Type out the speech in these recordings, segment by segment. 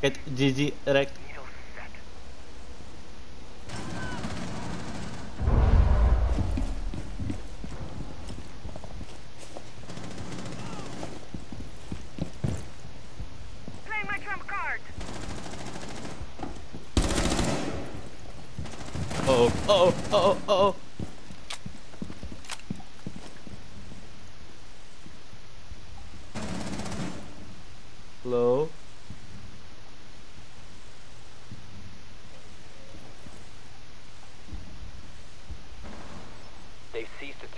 Get GG wrecked. Play my trump card. Uh oh, uh oh, uh oh, uh oh. Hello?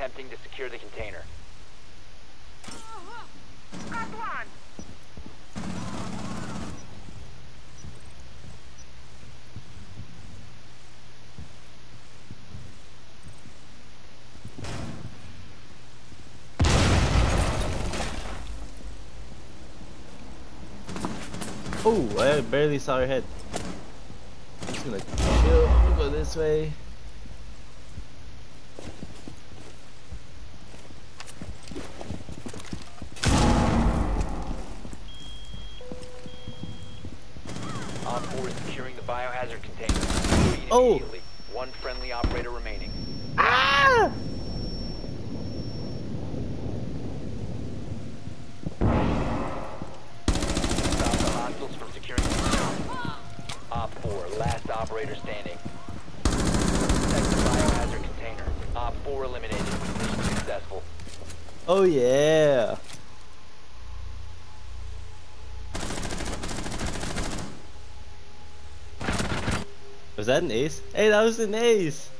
Attempting to secure the container. Oh, I barely saw her head. I'm just gonna chill, go this way. Op 4 is securing the biohazard container. Oh. One friendly operator remaining. Ah! Stop the hostiles from securing the container. Op 4, last operator standing. Protect the biohazard container. Op 4 eliminated. Mission successful. Oh yeah! Was that an ace? Hey, that was an ace!